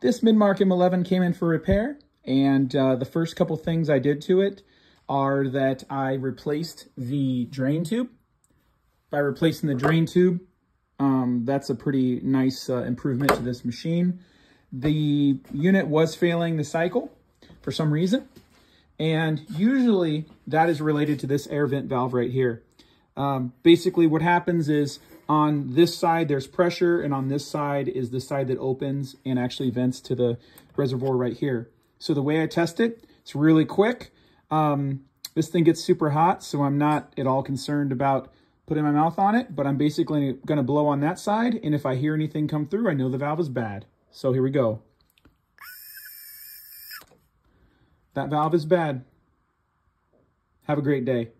This Midmark M11 came in for repair, and uh, the first couple things I did to it are that I replaced the drain tube. By replacing the drain tube, um, that's a pretty nice uh, improvement to this machine. The unit was failing the cycle for some reason, and usually that is related to this air vent valve right here. Um, basically what happens is on this side, there's pressure, and on this side is the side that opens and actually vents to the reservoir right here. So the way I test it, it's really quick. Um, this thing gets super hot, so I'm not at all concerned about putting my mouth on it, but I'm basically going to blow on that side, and if I hear anything come through, I know the valve is bad. So here we go. That valve is bad. Have a great day.